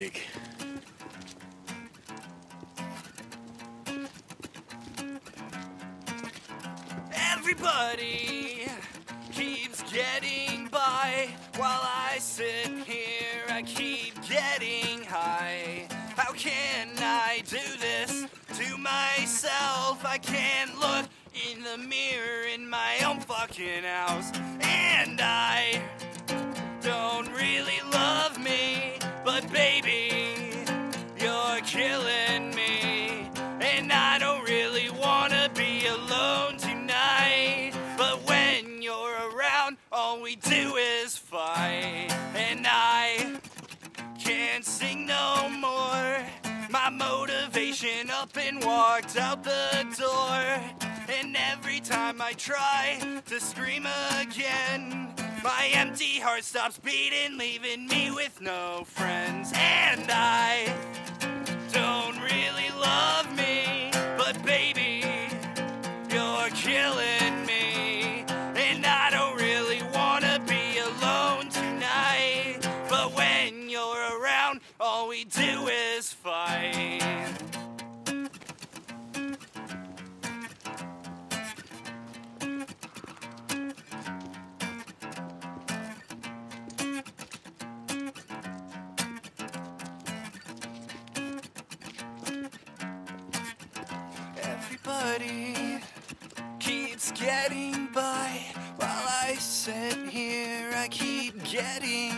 Big. Everybody keeps getting by while I sit here. I keep getting high. How can I do this to myself? I can't look in the mirror in my own fucking house. And I we do is fight. And I can't sing no more. My motivation up and walked out the door. And every time I try to scream again, my empty heart stops beating, leaving me with no friends. And I we do is fight. Everybody keeps getting by while I sit here. I keep getting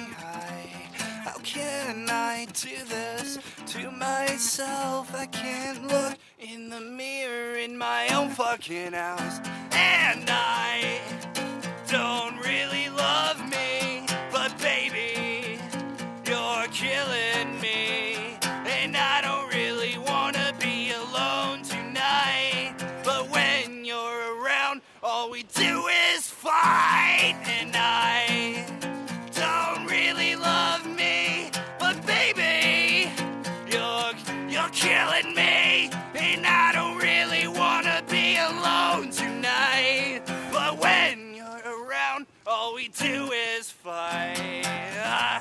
can I do this to myself? I can't look in the mirror in my own fucking house. And I don't really love me, but baby, you're killing me. And I don't really wanna be alone tonight. But when you're around, all we do is fight. And do is fight.